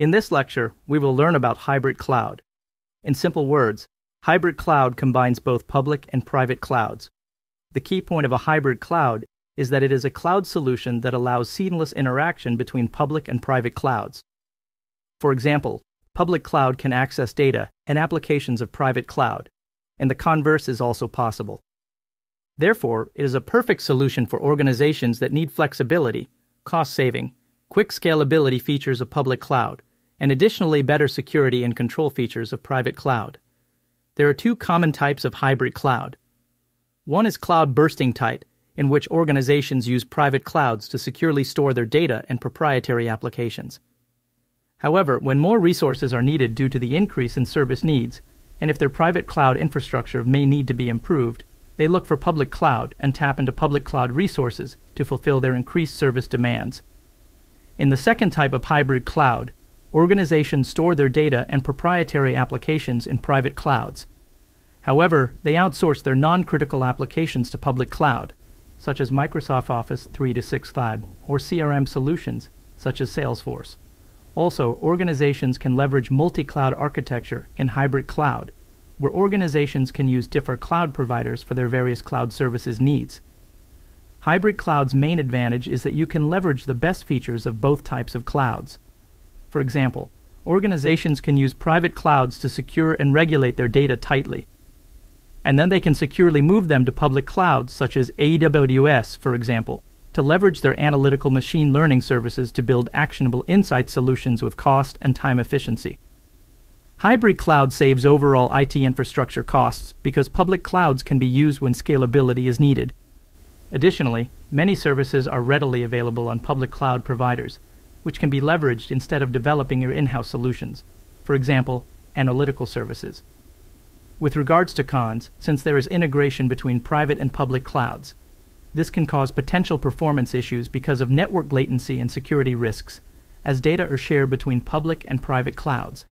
In this lecture, we will learn about hybrid cloud. In simple words, hybrid cloud combines both public and private clouds. The key point of a hybrid cloud is that it is a cloud solution that allows seamless interaction between public and private clouds. For example, public cloud can access data and applications of private cloud, and the converse is also possible. Therefore, it is a perfect solution for organizations that need flexibility, cost saving, quick scalability features of public cloud, and additionally better security and control features of private cloud. There are two common types of hybrid cloud. One is cloud bursting type, in which organizations use private clouds to securely store their data and proprietary applications. However, when more resources are needed due to the increase in service needs, and if their private cloud infrastructure may need to be improved, they look for public cloud and tap into public cloud resources to fulfill their increased service demands. In the second type of hybrid cloud, organizations store their data and proprietary applications in private clouds. However, they outsource their non-critical applications to public cloud, such as Microsoft Office 365 or CRM solutions, such as Salesforce. Also, organizations can leverage multi-cloud architecture in hybrid cloud, where organizations can use different cloud providers for their various cloud services needs. Hybrid cloud's main advantage is that you can leverage the best features of both types of clouds. For example, organizations can use private clouds to secure and regulate their data tightly. And then they can securely move them to public clouds such as AWS, for example, to leverage their analytical machine learning services to build actionable insight solutions with cost and time efficiency. Hybrid cloud saves overall IT infrastructure costs because public clouds can be used when scalability is needed Additionally, many services are readily available on public cloud providers, which can be leveraged instead of developing your in-house solutions. For example, analytical services. With regards to cons, since there is integration between private and public clouds, this can cause potential performance issues because of network latency and security risks, as data are shared between public and private clouds.